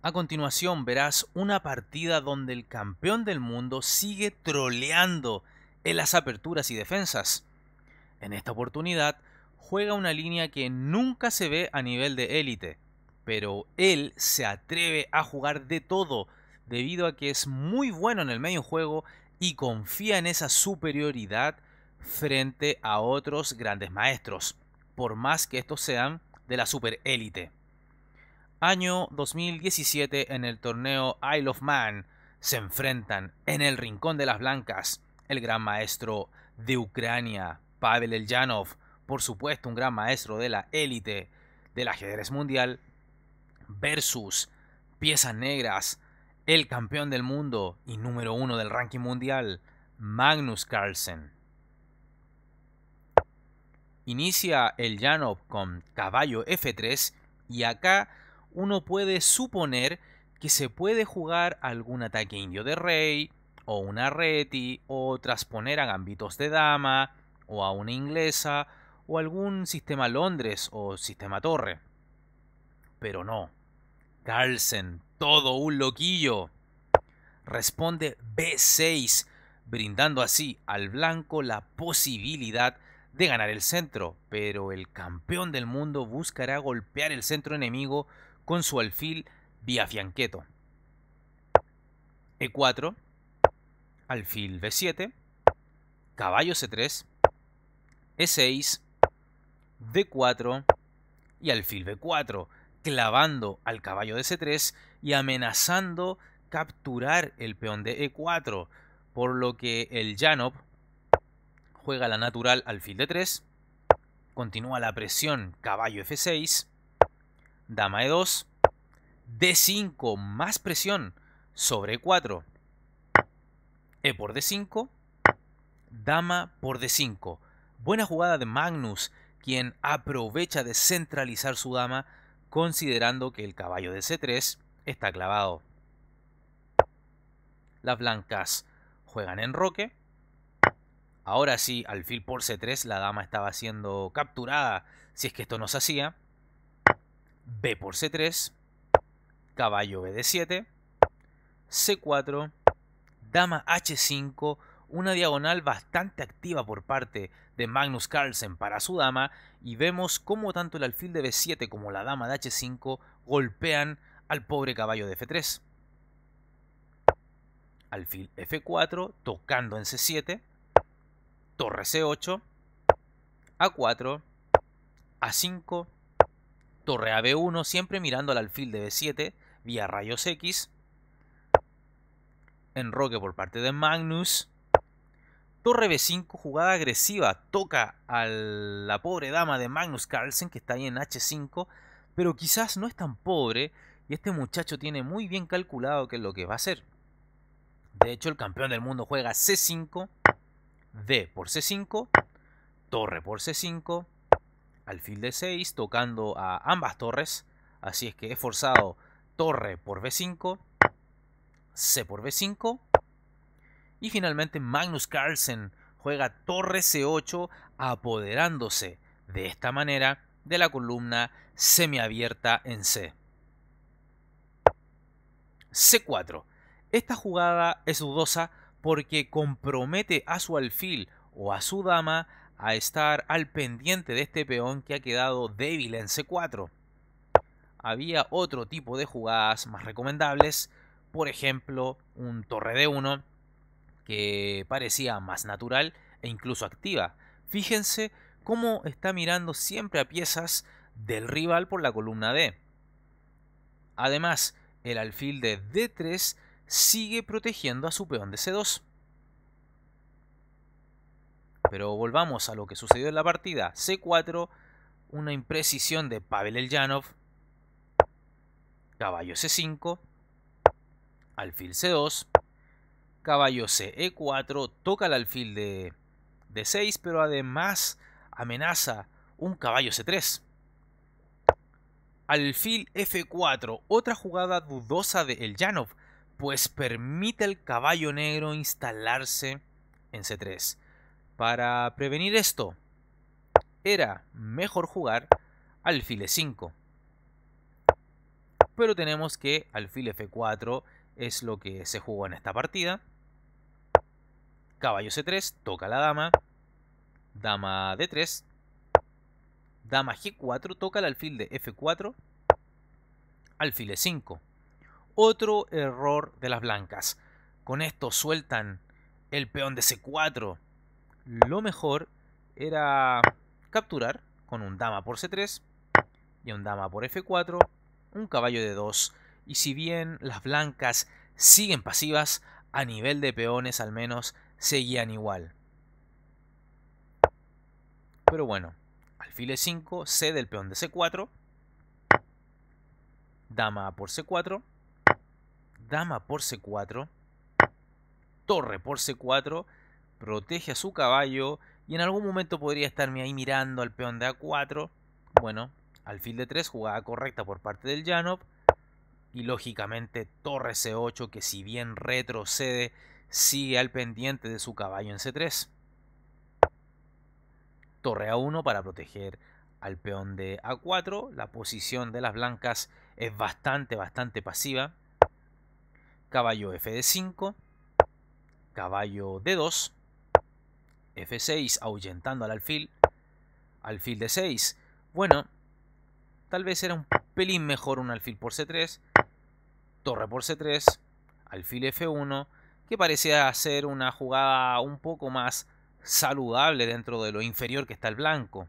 A continuación verás una partida donde el campeón del mundo sigue troleando en las aperturas y defensas. En esta oportunidad juega una línea que nunca se ve a nivel de élite, pero él se atreve a jugar de todo debido a que es muy bueno en el medio juego y confía en esa superioridad frente a otros grandes maestros, por más que estos sean de la super élite. Año 2017 en el torneo Isle of Man se enfrentan en el Rincón de las Blancas el gran maestro de Ucrania, Pavel Eljanov, por supuesto un gran maestro de la élite del ajedrez mundial, versus piezas negras, el campeón del mundo y número uno del ranking mundial, Magnus Carlsen. Inicia el Janov con caballo F3 y acá uno puede suponer que se puede jugar algún ataque indio de rey, o una reti, o transponer a gambitos de dama, o a una inglesa, o algún sistema Londres o sistema torre. Pero no. Carlsen, todo un loquillo. Responde B6, brindando así al blanco la posibilidad de ganar el centro, pero el campeón del mundo buscará golpear el centro enemigo con su alfil vía fianqueto. E4, alfil B7, caballo C3, E6, D4 y alfil B4, clavando al caballo de C3 y amenazando capturar el peón de E4, por lo que el Janov juega la natural alfil D3, continúa la presión caballo F6, dama e2, d5 más presión sobre e4, e por d5, dama por d5. Buena jugada de Magnus, quien aprovecha de centralizar su dama considerando que el caballo de c3 está clavado. Las blancas juegan en roque. Ahora sí, alfil por c3 la dama estaba siendo capturada si es que esto no se hacía. B por C3, caballo B de 7, C4, dama H5, una diagonal bastante activa por parte de Magnus Carlsen para su dama y vemos cómo tanto el alfil de B7 como la dama de H5 golpean al pobre caballo de F3. Alfil F4 tocando en C7, torre C8, A4, A5, torre a B1, siempre mirando al alfil de B7 vía rayos X. Enroque por parte de Magnus. Torre B5, jugada agresiva, toca a la pobre dama de Magnus Carlsen que está ahí en H5, pero quizás no es tan pobre y este muchacho tiene muy bien calculado qué es lo que va a hacer. De hecho, el campeón del mundo juega C5, D por C5, torre por C5, alfil de 6 tocando a ambas torres. Así es que he forzado torre por b5, c por b5. Y finalmente Magnus Carlsen juega torre c8 apoderándose de esta manera de la columna semiabierta en c. c4. Esta jugada es dudosa porque compromete a su alfil o a su dama a estar al pendiente de este peón que ha quedado débil en C4. Había otro tipo de jugadas más recomendables, por ejemplo, un torre de 1 que parecía más natural e incluso activa. Fíjense cómo está mirando siempre a piezas del rival por la columna D. Además, el alfil de D3 sigue protegiendo a su peón de C2. Pero volvamos a lo que sucedió en la partida. C4, una imprecisión de Pavel Eljanov. Caballo C5. Alfil C2. Caballo C, E4. Toca el alfil de, de 6, pero además amenaza un caballo C3. Alfil F4, otra jugada dudosa de Eljanov, pues permite al caballo negro instalarse en C3. Para prevenir esto, era mejor jugar alfil 5. pero tenemos que alfil f4 es lo que se jugó en esta partida. Caballo c3, toca la dama. Dama d3. Dama g4, toca el alfil de f4. Alfil e5. Otro error de las blancas. Con esto sueltan el peón de c4. Lo mejor era capturar con un dama por c3 y un dama por f4, un caballo de 2 y si bien las blancas siguen pasivas, a nivel de peones al menos seguían igual. Pero bueno, alfil e5, cede el peón de c4, dama por c4, dama por c4, torre por c4, protege a su caballo y en algún momento podría estarme ahí mirando al peón de a4. Bueno, alfil de 3, jugada correcta por parte del Janov. Y lógicamente torre c8 que si bien retrocede, sigue al pendiente de su caballo en c3. Torre a1 para proteger al peón de a4. La posición de las blancas es bastante, bastante pasiva. Caballo f de 5. Caballo d 2 F6 ahuyentando al alfil. Alfil de 6. Bueno, tal vez era un pelín mejor un alfil por C3. Torre por C3. Alfil F1. Que parecía ser una jugada un poco más saludable dentro de lo inferior que está el blanco.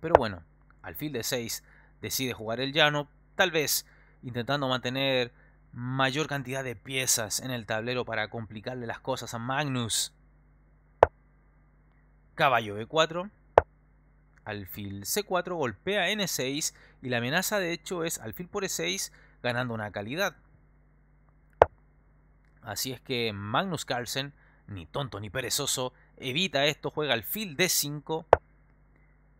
Pero bueno, alfil de 6 decide jugar el llano. Tal vez intentando mantener mayor cantidad de piezas en el tablero para complicarle las cosas a Magnus. Caballo B4. Alfil C4 golpea N6 y la amenaza de hecho es alfil por E6 ganando una calidad. Así es que Magnus Carlsen, ni tonto ni perezoso, evita esto, juega alfil D5.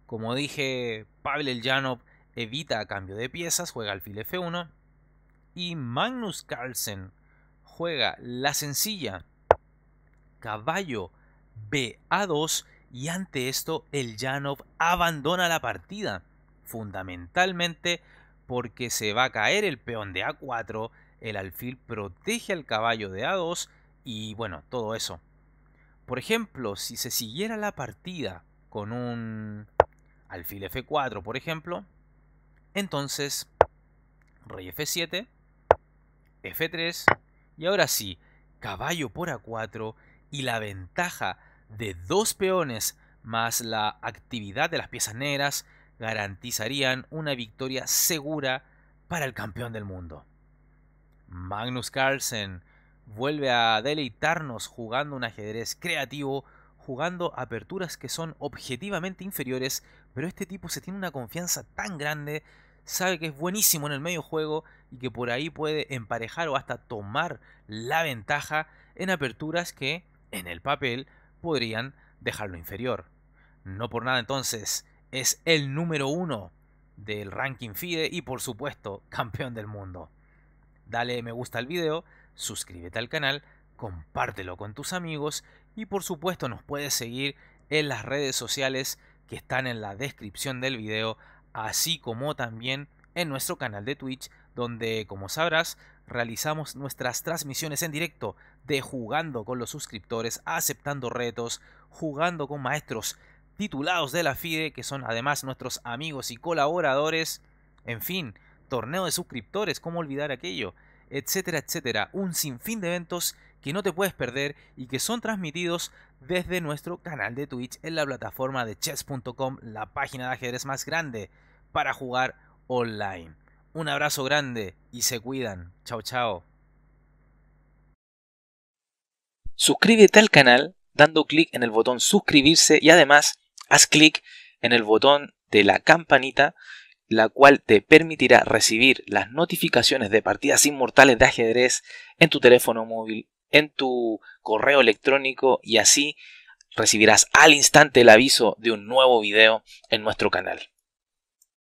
Como dije, Pavel Llanov evita a cambio de piezas, juega alfil F1. Y Magnus Carlsen juega la sencilla caballo BA2 y ante esto el Janov abandona la partida, fundamentalmente porque se va a caer el peón de A4, el alfil protege al caballo de A2 y bueno, todo eso. Por ejemplo, si se siguiera la partida con un alfil F4, por ejemplo, entonces rey F7, F3 y ahora sí, caballo por A4 y la ventaja de dos peones más la actividad de las piezas negras garantizarían una victoria segura para el campeón del mundo. Magnus Carlsen vuelve a deleitarnos jugando un ajedrez creativo, jugando aperturas que son objetivamente inferiores, pero este tipo se tiene una confianza tan grande, sabe que es buenísimo en el medio juego y que por ahí puede emparejar o hasta tomar la ventaja en aperturas que en el papel podrían dejarlo inferior. No por nada entonces es el número uno del ranking FIDE y por supuesto campeón del mundo. Dale me gusta al video, suscríbete al canal, compártelo con tus amigos y por supuesto nos puedes seguir en las redes sociales que están en la descripción del video, así como también en nuestro canal de Twitch, donde como sabrás realizamos nuestras transmisiones en directo de jugando con los suscriptores, aceptando retos, jugando con maestros titulados de la FIDE, que son además nuestros amigos y colaboradores, en fin, torneo de suscriptores, cómo olvidar aquello, etcétera, etcétera, un sinfín de eventos que no te puedes perder y que son transmitidos desde nuestro canal de Twitch en la plataforma de chess.com, la página de ajedrez más grande para jugar online. Un abrazo grande y se cuidan. Chao, chao. Suscríbete al canal dando clic en el botón suscribirse y además haz clic en el botón de la campanita la cual te permitirá recibir las notificaciones de partidas inmortales de ajedrez en tu teléfono móvil, en tu correo electrónico y así recibirás al instante el aviso de un nuevo video en nuestro canal.